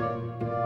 Música